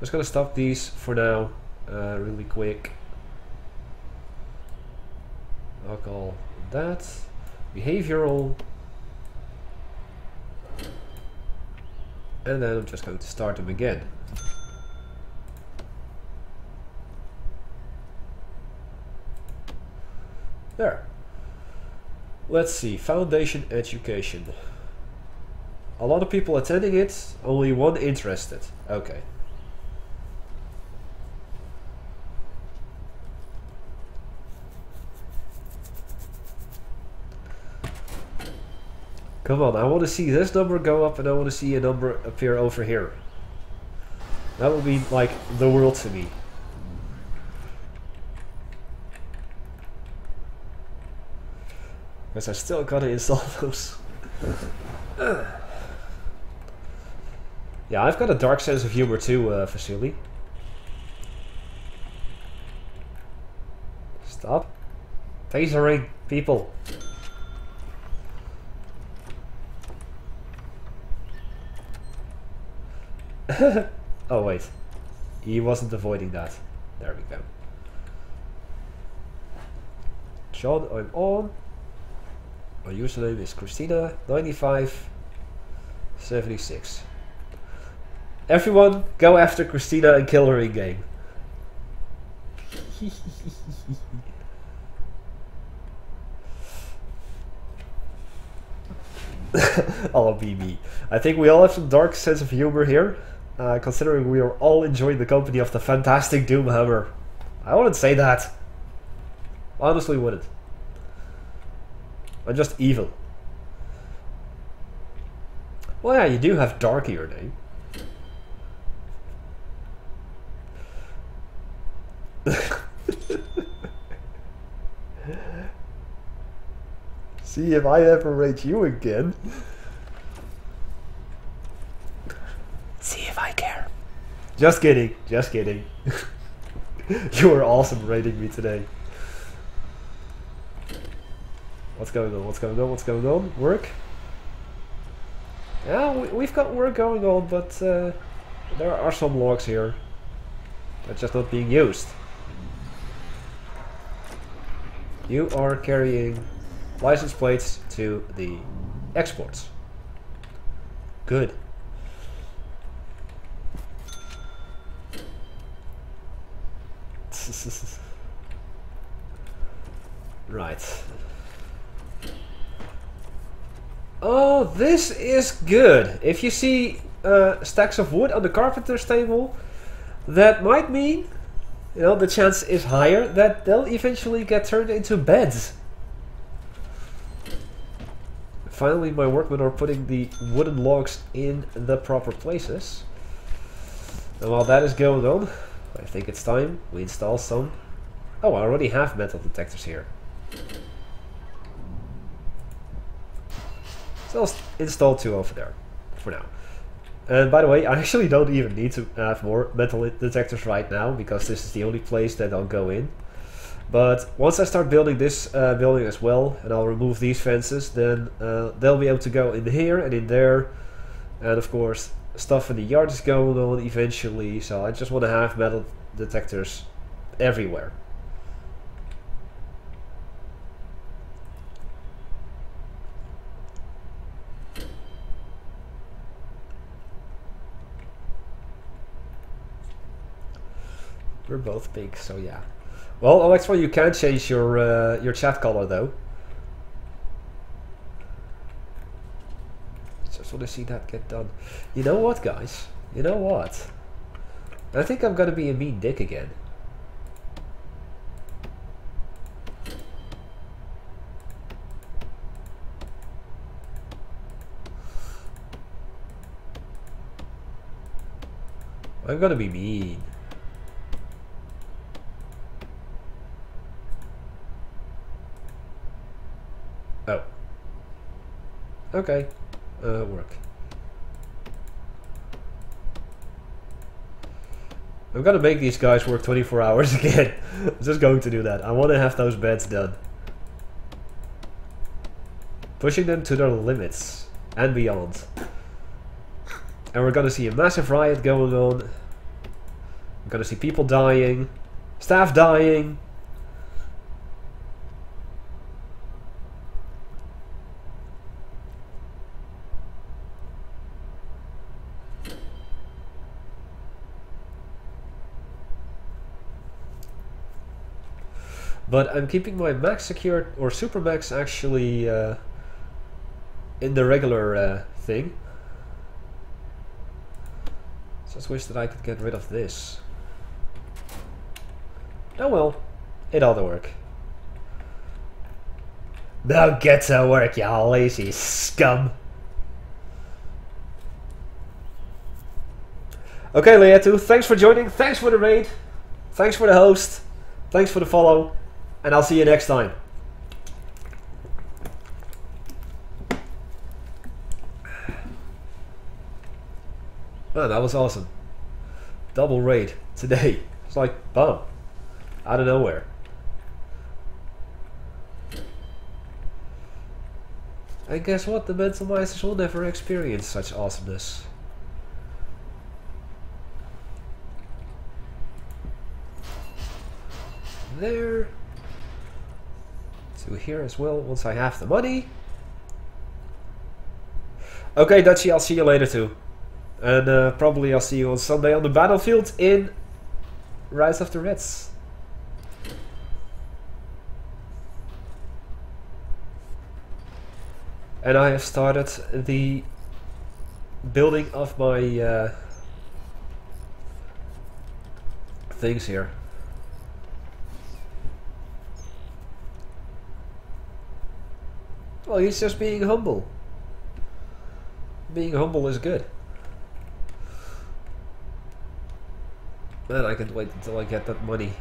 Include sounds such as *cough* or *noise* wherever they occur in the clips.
just gonna stop these for now, uh, really quick. I'll call that behavioral. And then I'm just going to start them again. There. Let's see, foundation education. A lot of people attending it, only one interested. Okay. Come on, I want to see this number go up and I want to see a number appear over here. That would be like the world to me. Because I still gotta install *laughs* those. yeah, I've got a dark sense of humor too, uh, Vasily. Stop. Tasering people. *laughs* oh wait. He wasn't avoiding that. There we go. John, I'm on. My username is Christina9576. Everyone, go after Christina and kill her in game. *laughs* Be me. I think we all have some dark sense of humor here, uh, considering we are all enjoying the company of the fantastic Doomhammer. I wouldn't say that. Honestly, wouldn't. I'm just evil. Well, yeah, you do have dark in your name. *laughs* See if I ever rate you again. See if I care. Just kidding. Just kidding. *laughs* you were awesome rating me today. What's going on? What's going on? What's going on? Work? Yeah, we, have got work going on, but uh, there are some logs here. They're just not being used. You are carrying license plates to the exports. Good. *laughs* right. Oh, this is good. If you see uh, stacks of wood on the carpenter's table, that might mean, you know, the chance is higher that they'll eventually get turned into beds. Finally, my workmen are putting the wooden logs in the proper places. And while that is going on, I think it's time we install some... Oh, I already have metal detectors here. So I'll install two over there for now. And by the way, I actually don't even need to have more metal detectors right now because this is the only place that I'll go in. But once I start building this uh, building as well, and I'll remove these fences, then uh, they'll be able to go in here and in there. And of course, stuff in the yard is going on eventually, so I just want to have metal detectors everywhere. We're both pink, so yeah. Well, Alexa, you can change your uh, your chat color though. Just want to see that get done. You know what, guys? You know what? I think I'm gonna be a mean dick again. I'm gonna be mean. Oh. Okay. Uh, work. I'm gonna make these guys work 24 hours *laughs* again. I'm just going to do that. I want to have those beds done. Pushing them to their limits and beyond. And we're gonna see a massive riot going on. We're gonna see people dying, staff dying. But I'm keeping my max secured, or super max actually uh, in the regular uh, thing. Just wish that I could get rid of this. Oh well, it ought to work. Now get to work, you lazy scum! Okay, Leatu, thanks for joining, thanks for the raid, thanks for the host, thanks for the follow, and I'll see you next time. Oh, that was awesome. Double raid today. *laughs* It's like, boom. Out of nowhere. And guess what? The mental masters will never experience such awesomeness. There. Here as well, once I have the money. Okay, Dutchie, I'll see you later too. And uh, probably I'll see you on Sunday on the battlefield in Rise of the Reds. And I have started the building of my uh, things here. Well, he's just being humble. Being humble is good. Man, I can't wait until I get that money.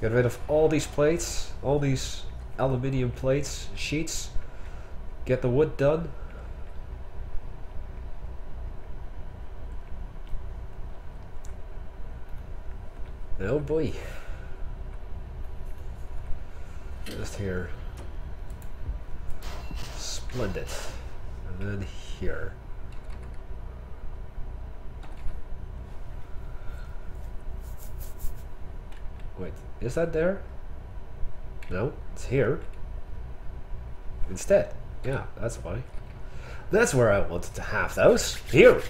Get rid of all these plates, all these aluminium plates, sheets. Get the wood done. Oh boy. Just here. Splendid. And then here. Wait, is that there? No, it's here. Instead. Yeah, that's why. That's where I wanted to have those. Here!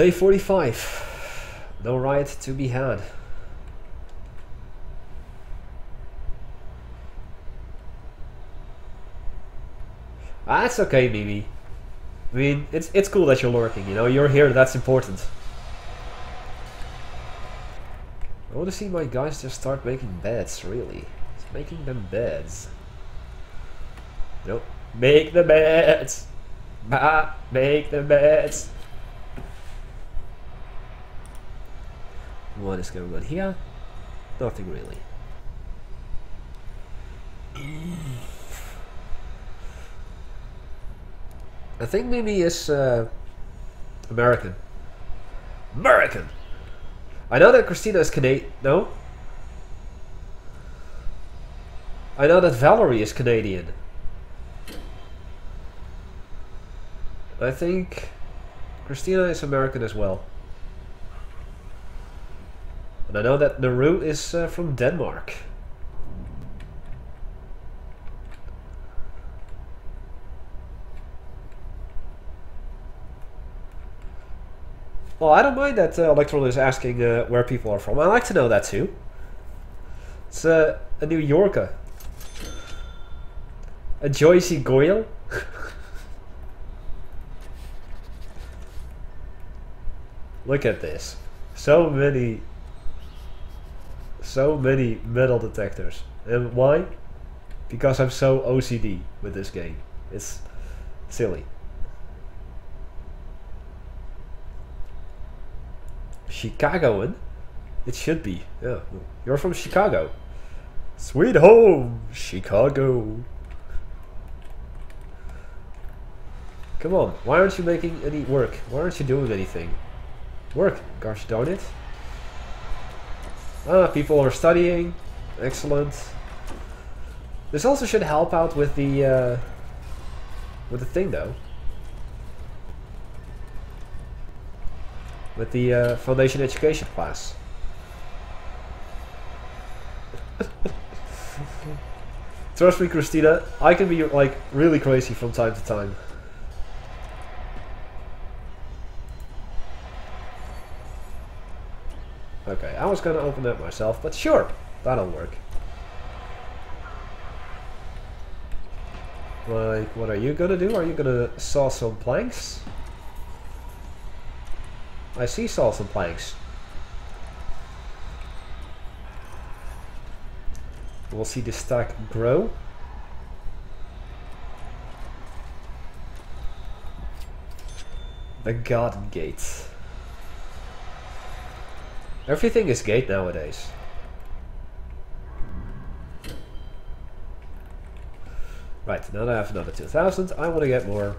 Day 45. No right to be had. Ah, that's okay, Mimi. I mean, it's it's cool that you're lurking, you know, you're here, that's important. I want to see my guys just start making beds, really. Just making them beds. Nope. Make the beds! Ah, *laughs* make the beds! What is going on here? Nothing really. I think Mimi is uh, American. American! I know that Christina is Canadian. No? I know that Valerie is Canadian. I think Christina is American as well. And I know that Naru is uh, from Denmark. Well, I don't mind that uh, Electron is asking uh, where people are from. I like to know that too. It's uh, a New Yorker. A Joycey Goyle? *laughs* Look at this. So many so many metal detectors. And why? Because I'm so OCD with this game. It's silly. Chicagoan? It should be. Yeah. You're from Chicago. Sweet home, Chicago. Come on, why aren't you making any work? Why aren't you doing anything? Work, gosh darn it. Ah, people are studying. Excellent. This also should help out with the uh, with the thing though. With the uh, foundation education class. *laughs* Trust me, Christina, I can be like really crazy from time to time. Okay, I was gonna open that myself, but sure, that'll work. Like, what are you gonna do? Are you gonna saw some planks? I see saw some planks. We'll see the stack grow. The garden gate. Everything is gate nowadays. Right, now that I have another 2000, I want to get more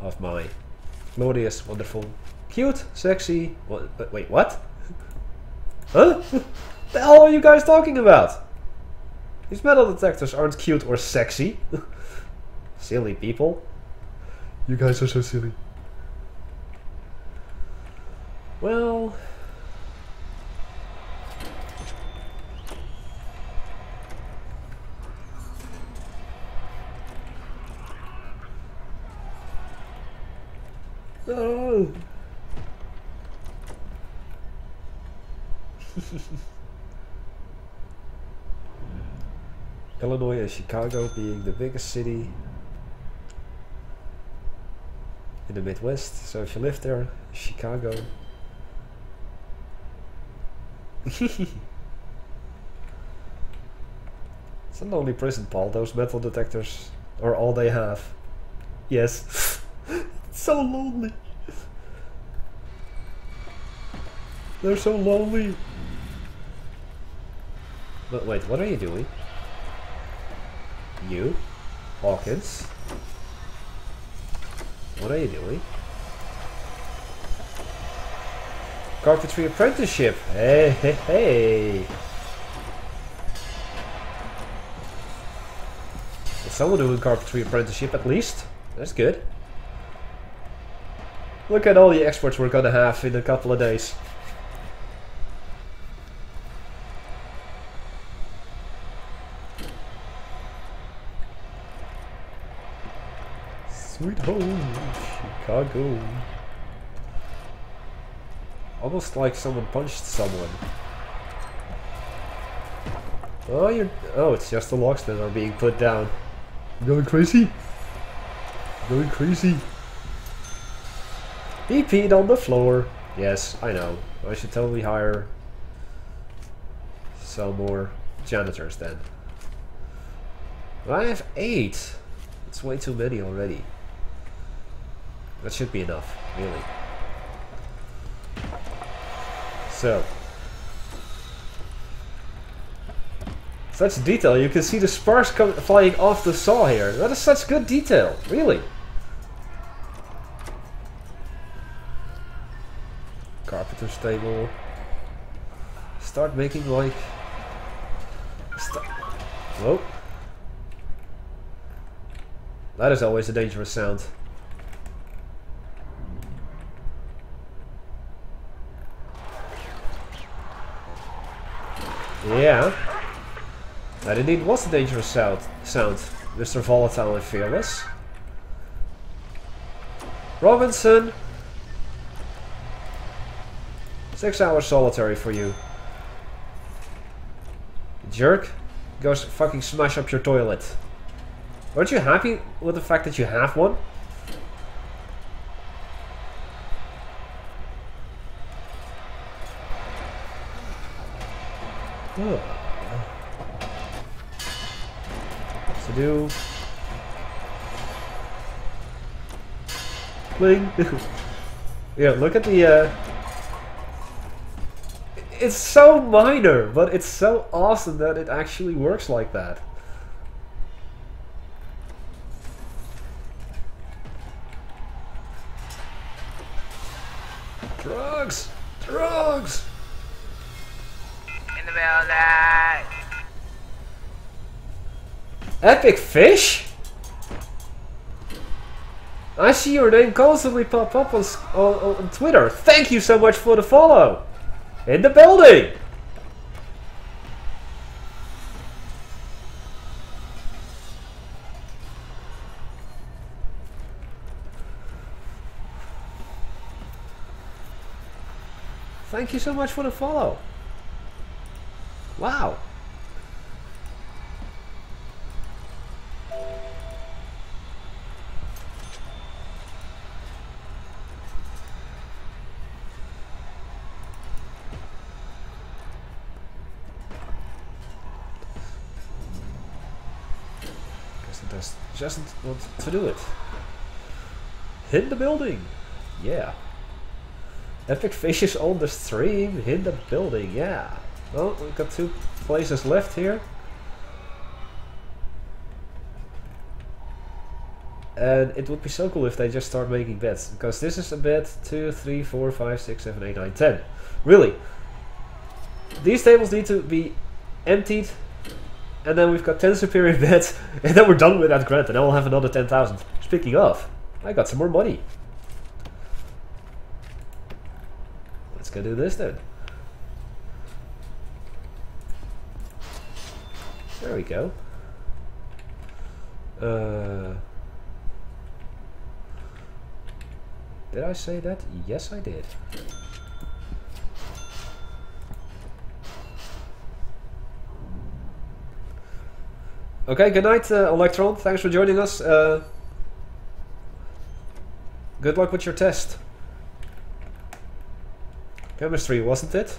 of my glorious, wonderful, cute, sexy... What, wait, what? *laughs* huh? *laughs* the hell are you guys talking about? These metal detectors aren't cute or sexy. *laughs* silly people. You guys are so silly. Well... No! *laughs* Illinois and Chicago being the biggest city in the Midwest. So if you live there, Chicago. *laughs* it's a only prison, Paul. Those metal detectors are all they have. Yes. *laughs* so lonely. They're so lonely. But wait, what are you doing? You? Hawkins? What are you doing? Carpentry apprenticeship. Hey, hey, hey. someone doing carpentry apprenticeship at least. That's good. Look at all the exports we're gonna have in a couple of days. Sweet home, Chicago. Almost like someone punched someone. Oh, you're. Oh, it's just the locks that are being put down. Going crazy? Going crazy? He peed on the floor. Yes, I know. I should totally hire some more janitors then. I have eight. It's way too many already. That should be enough, really. So. Such detail. You can see the sparks come flying off the saw here. That is such good detail, really. Carpenter's table. Start making like... St Whoa. That is always a dangerous sound. Yeah. That indeed was a dangerous sound, sound Mr. Volatile and Fearless. Robinson, Six hours solitary for you. Jerk. Go fucking smash up your toilet. Aren't you happy with the fact that you have one? To do. Bling. *laughs* yeah, look at the uh, it's so minor, but it's so awesome that it actually works like that. Drugs! Drugs! In the building. Epic Fish? I see your name constantly pop up on, on, on Twitter. Thank you so much for the follow. In the building! Thank you so much for the follow. Wow. Doesn't want to do it. Hit the building. Yeah. Epic fishes on the stream. Hit the building. Yeah. Well, we've got two places left here. And it would be so cool if they just start making beds. Because this is a bed 2, 3, 4, 5, 6, 7, 8, 9, 10. Really. These tables need to be emptied. And then we've got 10 superior *laughs* beds. And then we're done with that grant. And then we'll have another 10,000. Speaking of, I got some more money. Let's go do this then. There we go. Uh, did I say that? Yes, I did. Okay, good night, uh, Electron. Thanks for joining us. Uh, good luck with your test. Chemistry, wasn't it?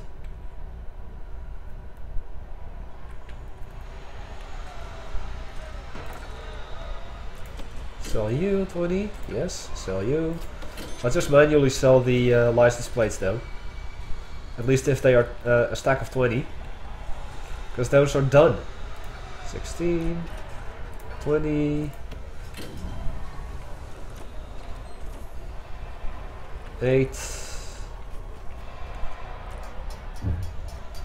Sell you 20. Yes, sell you. I'll just manually sell the uh, license plates though. At least if they are uh, a stack of 20. Because those are done. 16, 20, 8,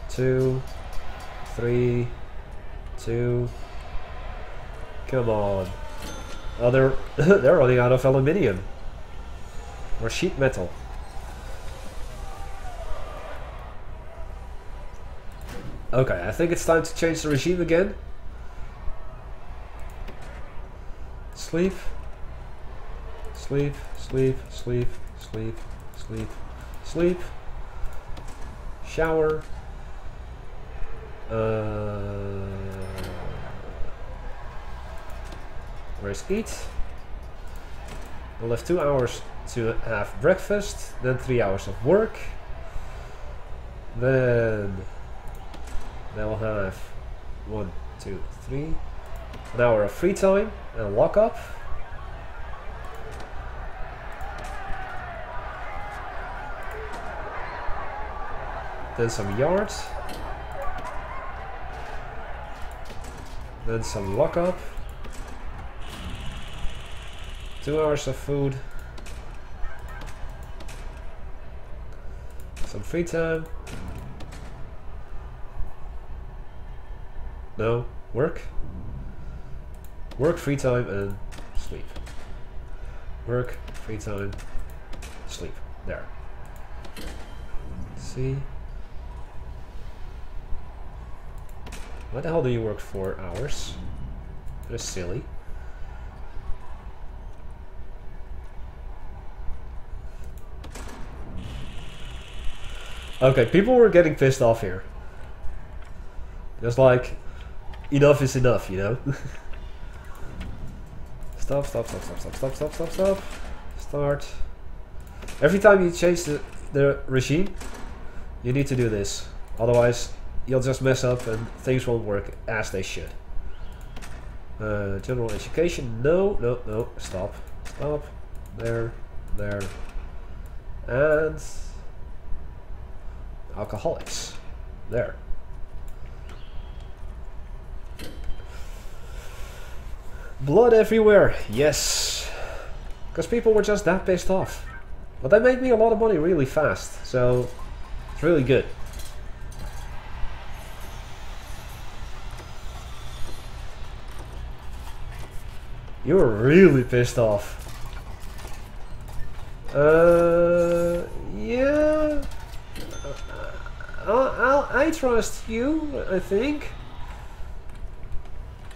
2, 3, 2. Come on. Oh, they're, *laughs* they're running out of aluminium. Or sheet metal. Okay, I think it's time to change the regime again. Sleep. Sleep, sleep, sleep, sleep, sleep, sleep. Shower. Uh, where's eat? We'll have two hours to have breakfast, then three hours of work. Then they'll have one, two, three, an hour of free time and lock up. Then some yards. Then some lockup. Two hours of food. Some free time. No. Work. Work, free time, and sleep. Work, free time, sleep. There. Let's see. Why the hell do you work four hours? That is silly. Okay, people were getting pissed off here. Just like, enough is enough, you know? *laughs* stop, stop, stop, stop, stop, stop, stop, stop, stop. Start. Every time you change the, the regime, you need to do this. Otherwise, you'll just mess up and things won't work as they should. Uh, general education, no, no, no, stop, stop, there, there, and alcoholics, there. Blood everywhere, yes, because people were just that pissed off. But they made me a lot of money really fast, so It's really good. You were really pissed off. Uh, yeah. I'll, I'll, I trust you, I think.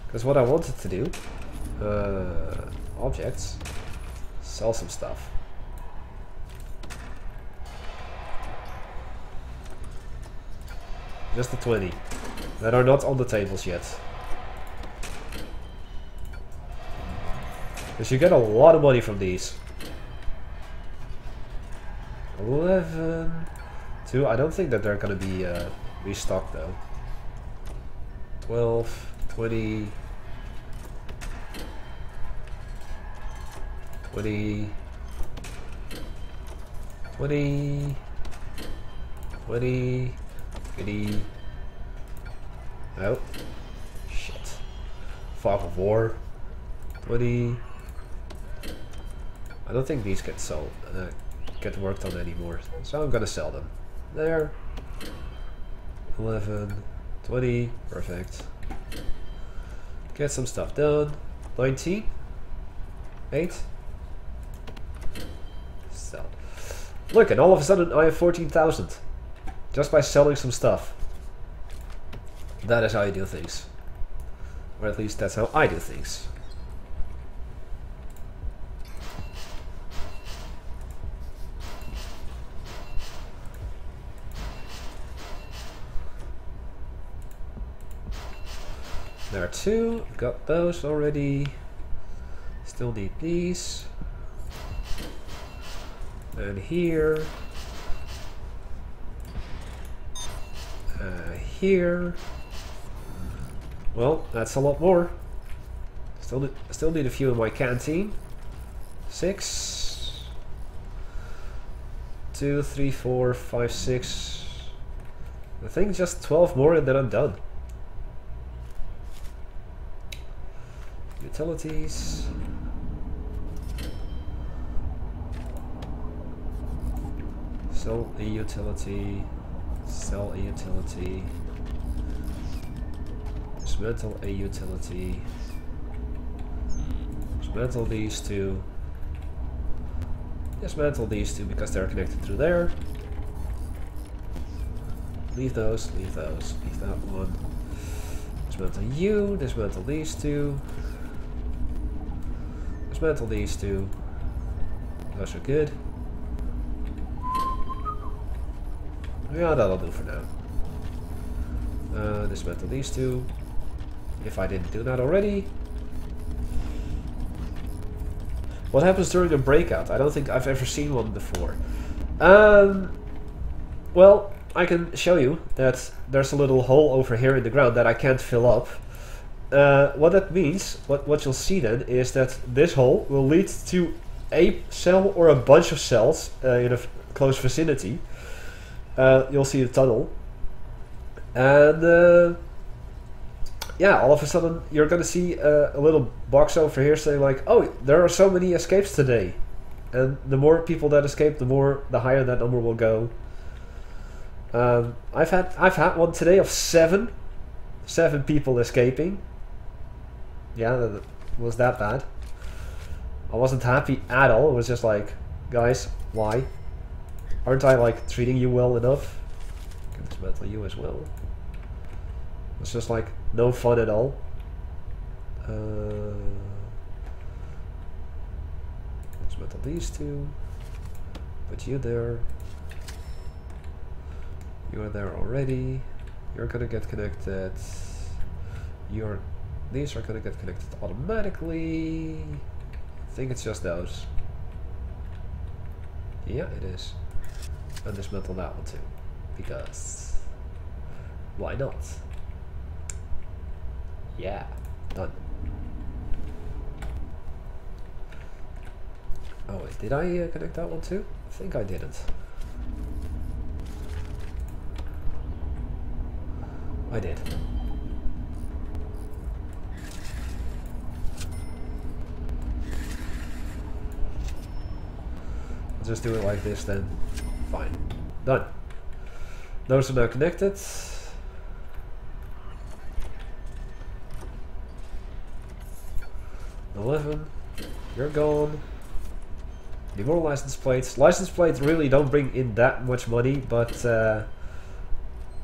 Because what I wanted to do, uh, objects, sell some stuff. Just the 20 that are not on the tables yet. Because you get a lot of money from these. 11, 2, I don't think that they're gonna be uh, restocked though. 12, 20, 20, 20, 20, 20, oh, shit, fog of war, 20, I don't think these get sold, uh, get worked on anymore, so I'm gonna sell them. There, 11, 20, perfect. Get some stuff done, 19, 8, Look, and all of a sudden I have 14,000. Just by selling some stuff. That is how you do things. Or at least that's how I do things. There are two, got those already. Still need these. And here. Uh, here. Well, that's a lot more. Still, still need a few in my canteen. Six. Two, three, four, five, six. I think just 12 more and then I'm done. Utilities. Sell a utility. Sell a utility. Dismantle a utility. Dismantle these two. Dismantle these two because they're connected through there. Leave those, leave those, leave that one. Dismantle you, dismantle these two. Dismantle these two. Those are good. Yeah, that'll do for now. Uh, dismantle these two. If I didn't do that already. What happens during a breakout? I don't think I've ever seen one before. Um, well, I can show you that there's a little hole over here in the ground that I can't fill up. Uh, what that means, what, what you'll see then, is that this hole will lead to a cell or a bunch of cells uh, in a close vicinity. Uh, you'll see the tunnel. And uh, yeah, all of a sudden you're gonna see a, a little box over here saying like, oh, there are so many escapes today. And the more people that escape, the more, the higher that number will go. Um, I've had I've had one today of seven, seven people escaping. Yeah, that was that bad. I wasn't happy at all. It was just like, guys, why? Aren't I like treating you well enough? Can dismantle you as well. It's just like no fun at all. Uh, dismantle these two. Put you there. You are there already. You're gonna get connected. You're these are gonna get connected automatically. I think it's just those. Yeah, it is. And dismantle that one too. Because why not? Yeah, done. Oh wait, did I uh, connect that one too? I think I didn't. I did. I'll just do it like this then. Fine. Done. Those are now connected. Eleven. You're gone. The more license plates. License plates really don't bring in that much money, but uh,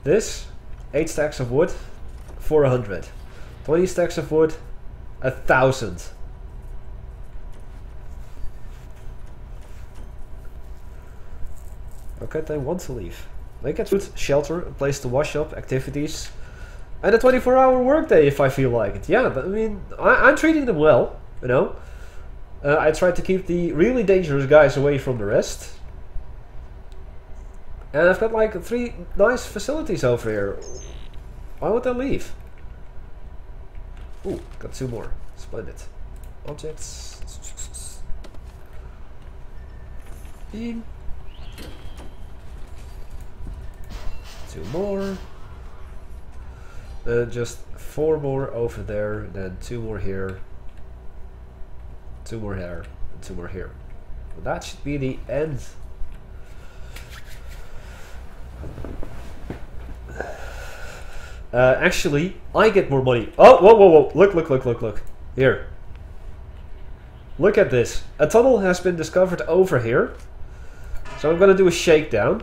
this, 8 stacks of wood, 400. 20 stacks of wood, a thousand. Okay, they want to leave. They get food, shelter, a place to wash up, activities, and a 24 hour workday if I feel like it. Yeah, but I mean, I, I'm treating them well, you know. Uh, I try to keep the really dangerous guys away from the rest. And I've got like three nice facilities over here. Why would they leave? Ooh, got two more. Splendid. Objects. Two more. Uh, just four more over there, then two more here. Two more here, and two more here. That should be the end. Uh, actually, I get more money. Oh, whoa, whoa, whoa. Look, look, look, look, look. Here. Look at this. A tunnel has been discovered over here. So I'm going to do a shakedown.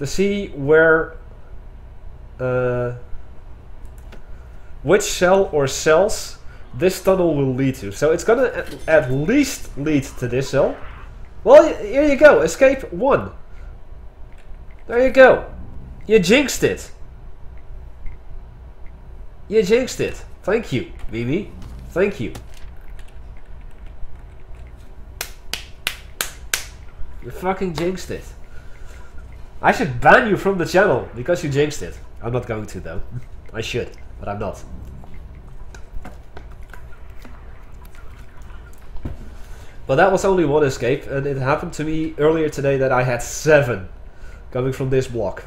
To see where... Uh, which cell or cells this tunnel will lead to. So it's going to at least lead to this cell. Well, here you go. Escape 1. There you go. You jinxed it. You jinxed it. Thank you, Mimi. Thank you. You fucking jinxed it. I should ban you from the channel because you jinxed it. I'm not going to though. I should, but I'm not. But that was only one escape, and it happened to me earlier today that I had seven coming from this block.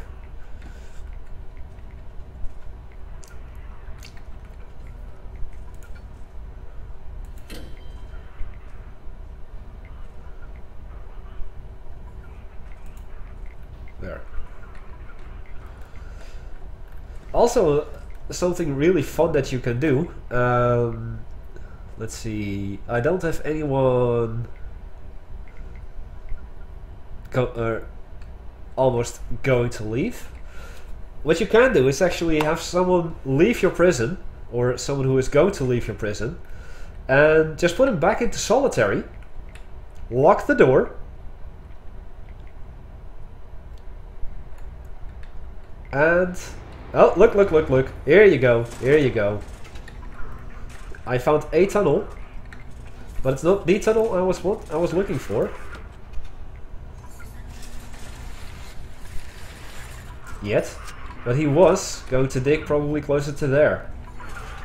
There. Also, something really fun that you can do. Um, let's see. I don't have anyone uh, almost going to leave. What you can do is actually have someone leave your prison, or someone who is going to leave your prison, and just put him back into solitary, lock the door, and oh look look look look. Here you go. Here you go. I found a tunnel but it's not the tunnel I was what I was looking for. Yet but he was going to dig probably closer to there.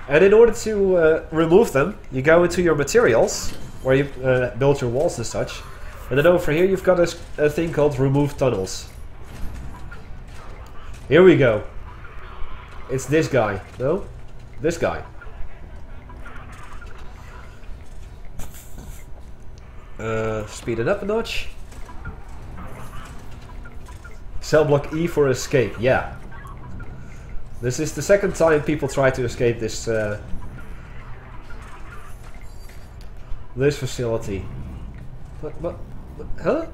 And in order to uh, remove them you go into your materials where you uh, build your walls and such. And then over here you've got a, a thing called remove tunnels here we go. It's this guy. No? This guy. Uh, speed it up a notch. Cell block E for escape. Yeah. This is the second time people try to escape this uh, this facility. What? What? what huh?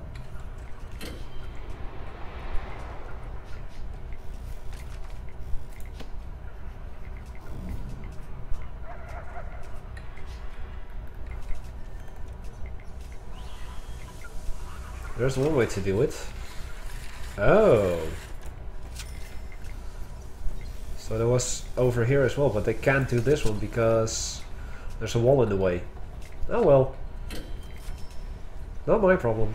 There's one way to do it. Oh. So there was over here as well, but they can't do this one because there's a wall in the way. Oh well. Not my problem.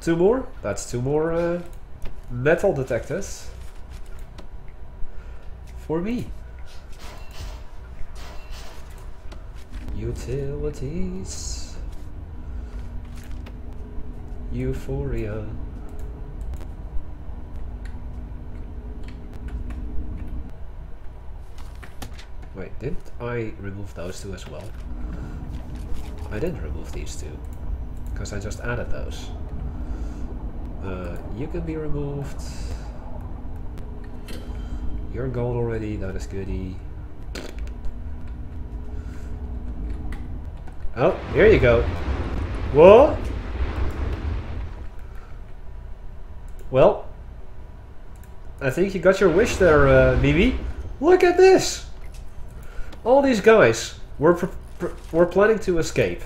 Two more? That's two more uh, metal detectors. For me. Utilities. Euphoria. Wait, didn't I remove those two as well? I didn't remove these two. Because I just added those. Uh, you can be removed. You're gold already, that is goody. Oh, here you go. Whoa! Well, I think you got your wish there, uh, Mimi. Look at this! All these guys were, were planning to escape.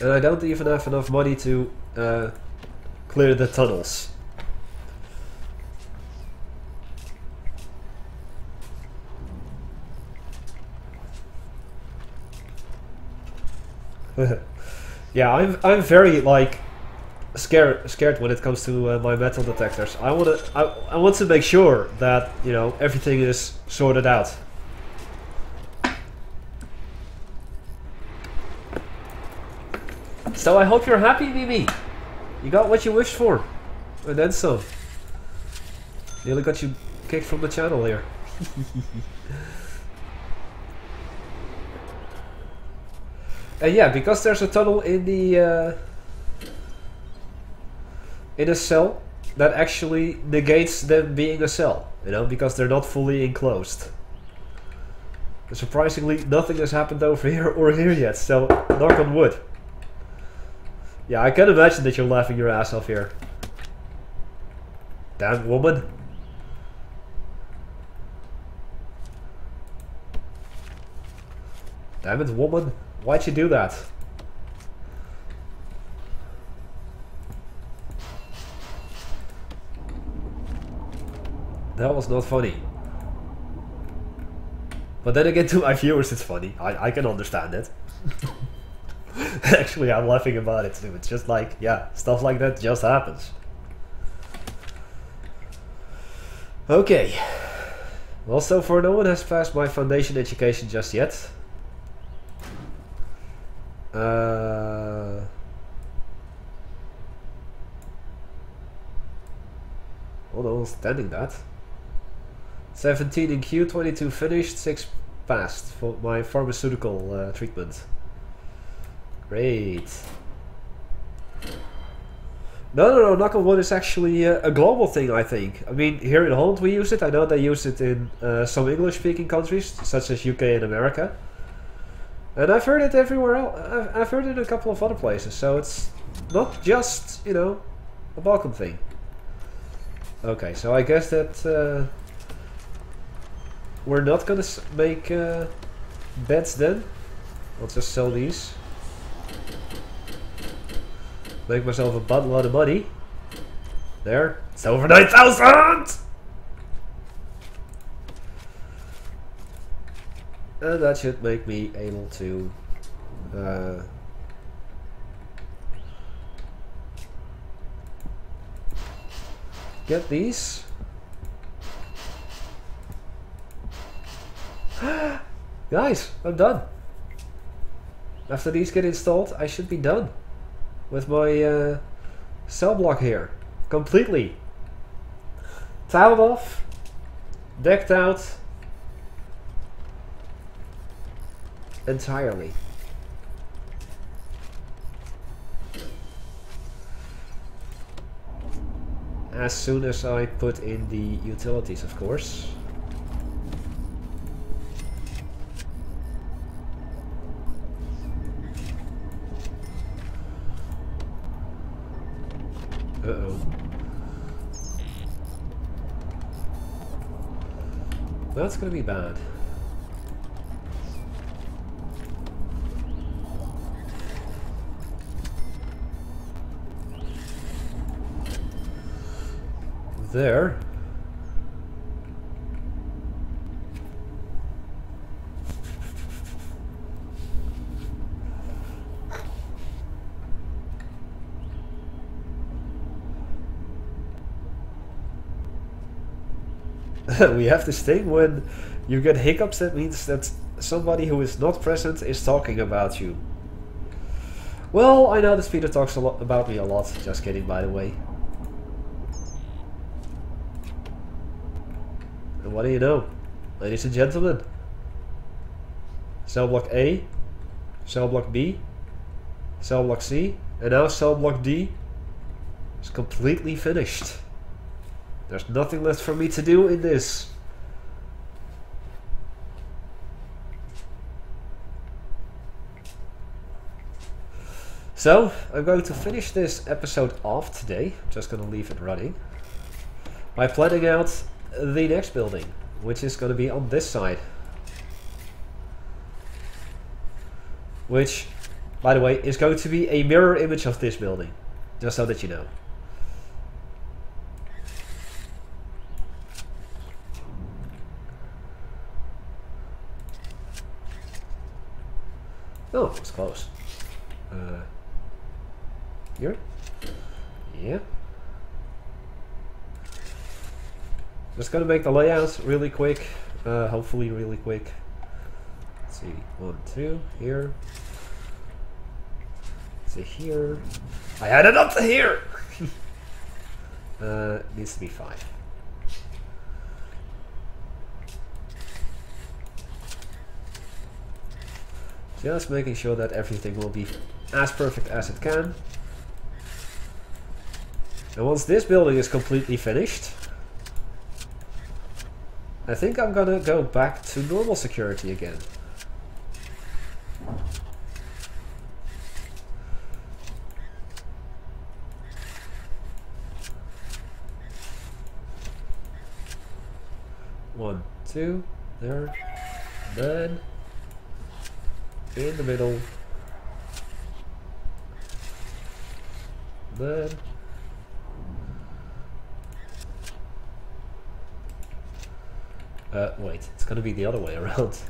And I don't even have enough money to uh, clear the tunnels. Yeah, I'm I'm very like scared scared when it comes to uh, my metal detectors. I want to I, I want to make sure that you know everything is sorted out. So I hope you're happy, Mimi. You got what you wished for, and then some. Nearly got you kicked from the channel here. *laughs* And yeah, because there's a tunnel in the uh, in a cell that actually negates them being a cell, you know, because they're not fully enclosed. Surprisingly, nothing has happened over *laughs* here or here yet, so knock on wood. Yeah, I can imagine that you're laughing your ass off here. Damn woman. Damn it, woman. Why'd you do that? That was not funny. But then again, to my viewers, it's funny. I, I can understand it. *laughs* Actually, I'm laughing about it too. It's just like, yeah, stuff like that just happens. Okay. Well, so far no one has passed my foundation education just yet. Uh, hold on, standing that. 17 in Q, 22 finished, 6 passed for my pharmaceutical uh, treatment. Great. No, no, no, knock on wood is actually uh, a global thing, I think. I mean, here in Holland we use it. I know they use it in uh, some English-speaking countries, such as UK and America. And I've heard it everywhere else. I've, heard it in a couple of other places. So it's not just, you know, a Balkan thing. Okay, so I guess that uh, we're not gonna make uh, bets then. I'll just sell these. Make myself a buttload of money. There. It's over 9,000! And that should make me able to uh, get these. *gasps* Guys, I'm done. After these get installed, I should be done with my uh, cell block here. Completely. Tiled off, decked out, entirely. As soon as I put in the utilities, of course. Uh-oh. That's gonna be bad. There. *laughs* we have this thing when you get hiccups that means that somebody who is not present is talking about you. Well, I know this Peter talks a lot about me a lot. Just kidding, by the way. What do you know, ladies and gentlemen? cell block A, cell block B, cell block C, and now cell block D is completely finished. There's nothing left for me to do in this. So, I'm going to finish this episode off today. Just going to leave it running. By planning out the next building, which is going to be on this side. Which, by the way, is going to be a mirror image of this building. Just so that you know. Oh, it's close. Uh, here? Yeah. Just gonna make the layouts really quick. Uh, hopefully really quick. Let's see, one, two, here. See here. I had it up to here! *laughs* uh, needs to be five. Just making sure that everything will be as perfect as it can. And once this building is completely finished, I think I'm gonna go back to normal security again. One, two, there, then in the middle, then Uh, wait, it's gonna be the other way around. *laughs*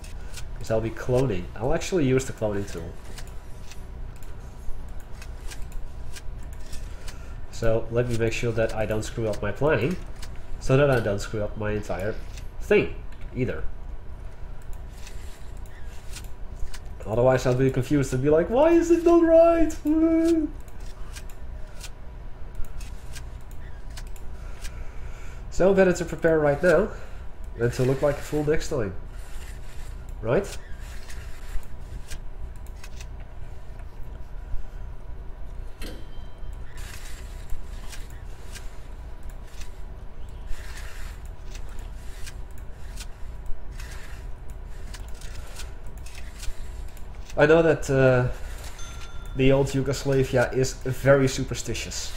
Because I'll be cloning. I'll actually use the cloning tool. So let me make sure that I don't screw up my planning. So that I don't screw up my entire thing either. Otherwise I'll be confused and be like, why is it not right? *laughs* so better to prepare right now and to look like a fool next time. Right? I know that uh, the old Yugoslavia is very superstitious.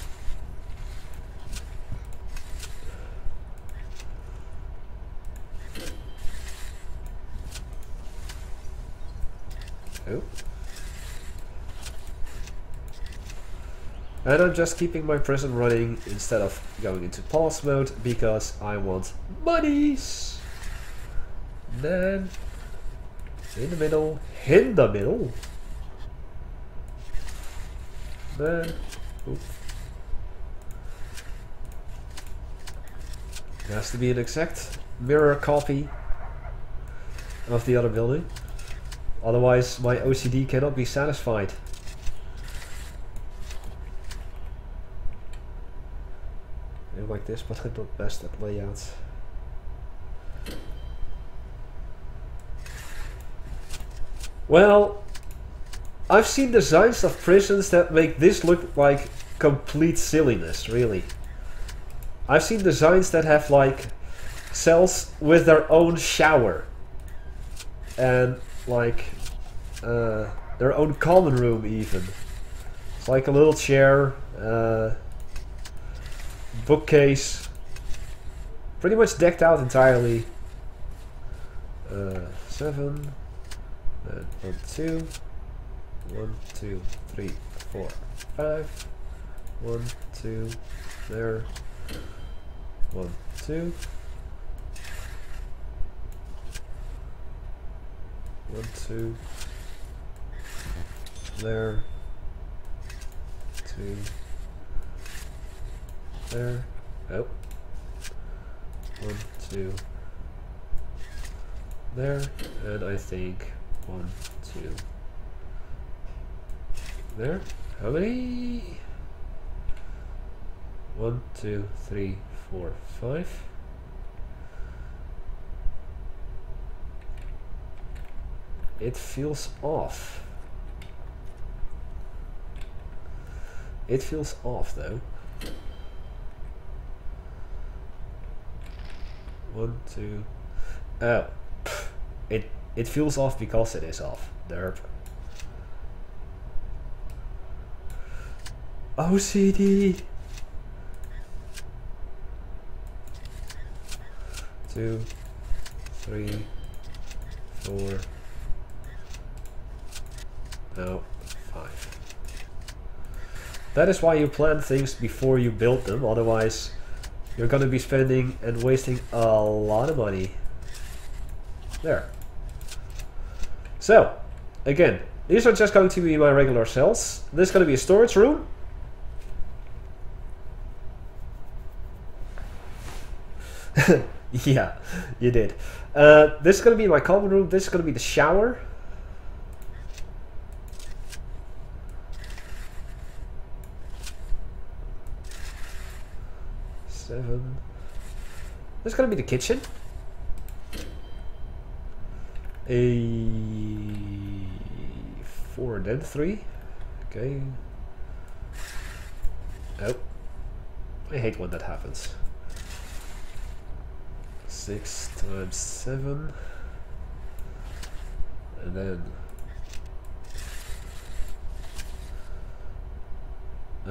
Oh. And I'm just keeping my prison running instead of going into pause mode because I want monies. Then in the middle, in the middle. Then, oop. It has to be an exact mirror copy of the other building. Otherwise, my OCD cannot be satisfied. Like this, but I'm not best at layouts. Well, I've seen designs of prisons that make this look like complete silliness, really. I've seen designs that have like cells with their own shower. And like uh, their own common room even. It's like a little chair, uh, bookcase, pretty much decked out entirely. Uh, seven, and one, two, one, two, three, four, five, one, two, there, one, two. One, two. There. Two. There. Oh. One, two. There. And I think one, two. There. How many? One, two, three, four, five. it feels off. It feels off though. One, two. Oh, it it feels off because it is off. Derp. OCD. Two, three, four. No, five. That is why you plan things before you build them, otherwise you're gonna be spending and wasting a lot of money. There. So, again, these are just going to be my regular cells. This is going to be a storage room. *laughs* yeah, you did. Uh, this is going to be my common room. This is going to be the shower. Seven. This to be the kitchen. A four, then three. Okay. Oh. I hate when that happens. Six times seven. And then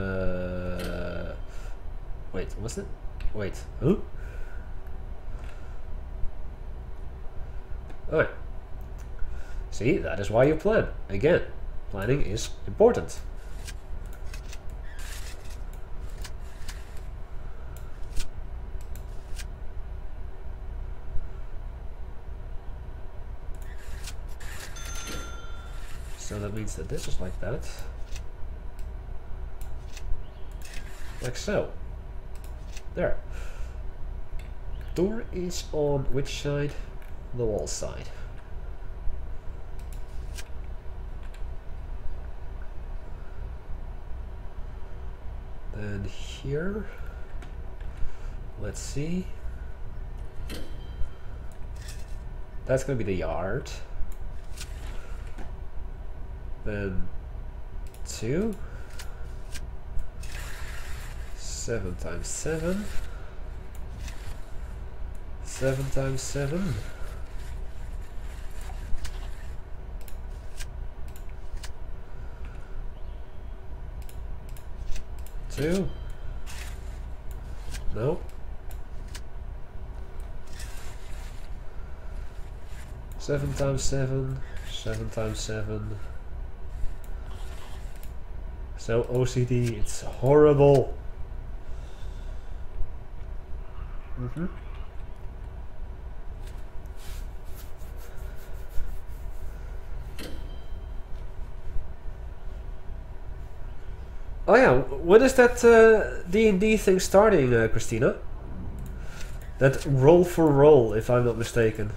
uh wait, was it? Wait, who? Alright. See, that is why you plan. Again, planning is important. So that means that this is like that. Like so. There. Door is on which side? The wall side. Then here, let's see. That's gonna be the yard. Then two. Seven times seven. Seven times seven. Two. No. Seven times seven. Seven times seven. So OCD, it's horrible. Mm-hmm. Oh yeah, when is that uh, D&D thing starting, uh, Christina? That roll for roll, if I'm not mistaken.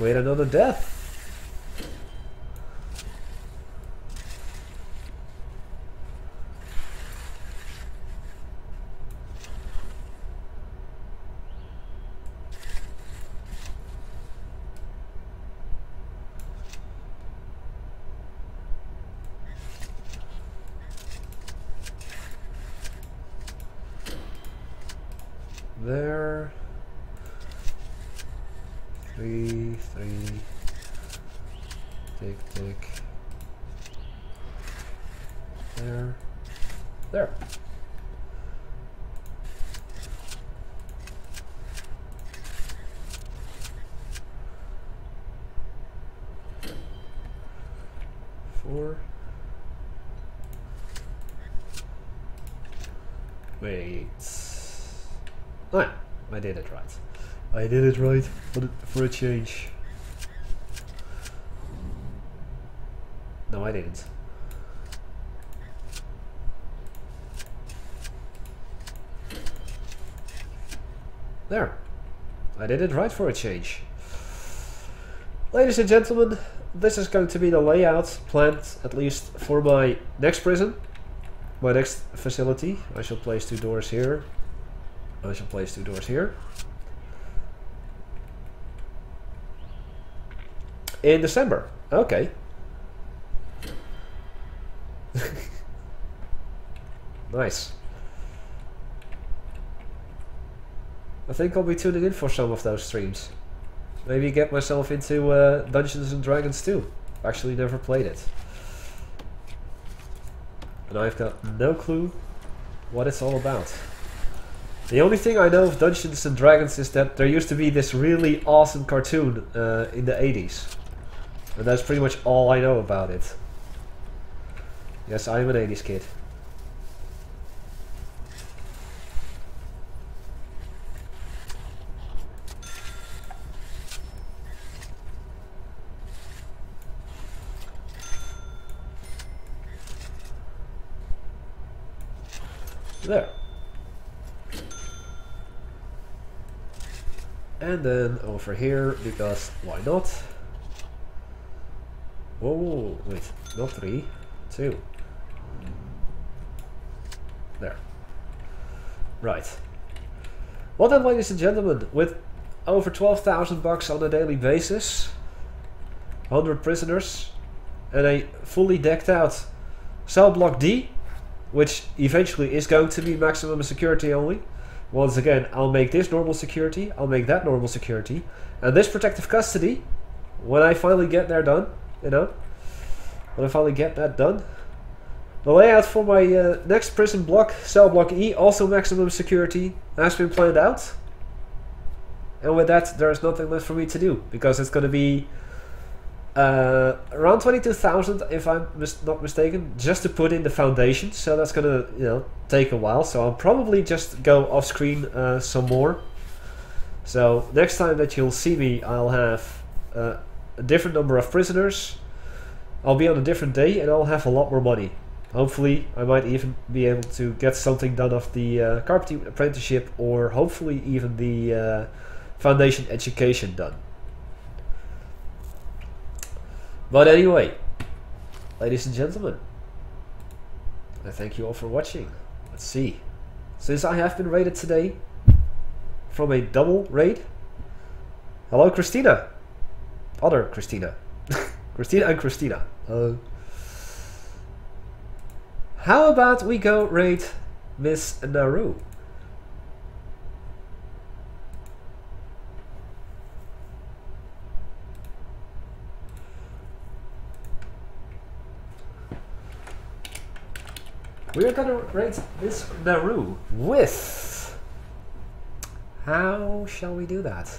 Wait another death. There. Three, three. Tick, tick. There. There. Four. Wait. Oh yeah, I did it right. I did it right for, for a change. No, I didn't. There. I did it right for a change. Ladies and gentlemen, this is going to be the layout planned, at least for my next prison. my next facility. I shall place two doors here. I shall place two doors here. In December. Okay. *laughs* nice. I think I'll be tuning in for some of those streams. Maybe get myself into uh, Dungeons and Dragons too. Actually never played it. And I've got no clue what it's all about. The only thing I know of Dungeons and Dragons is that there used to be this really awesome cartoon uh, in the 80s. And that's pretty much all I know about it. Yes, I am an 80s kid. There. And then over here, because why not? Oh, wait, not three, two. There. Right. Well then, ladies and gentlemen, with over 12,000 bucks on a daily basis, 100 prisoners, and a fully decked out cell block D, which eventually is going to be maximum security only. Once again, I'll make this normal security, I'll make that normal security, and this protective custody, when I finally get there done, you know, when I finally get that done. The layout for my uh, next prison block, cell block E, also maximum security, has been planned out. And with that, there's nothing left for me to do, because it's going to be uh, around 22,000 if I'm mis not mistaken, just to put in the foundation. So that's gonna, you know, take a while. So I'll probably just go off screen uh, some more. So next time that you'll see me, I'll have uh, a different number of prisoners. I'll be on a different day and I'll have a lot more money. Hopefully, I might even be able to get something done of the uh, carpentry apprenticeship or hopefully even the uh, foundation education done. But anyway, ladies and gentlemen, I thank you all for watching. Let's see. Since I have been raided today from a double raid. Hello, Christina. Other Christina. *laughs* Christina and Christina. Uh, how about we go raid Miss Naru? We are gonna rate this Naru with. How shall we do that?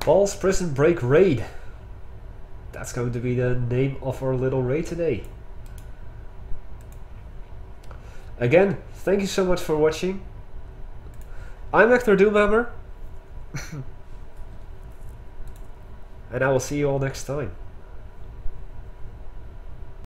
False Prison Break Raid. That's going to be the name of our little raid today. Again, thank you so much for watching. I'm Hecthor Doomhammer. *laughs* and I will see you all next time.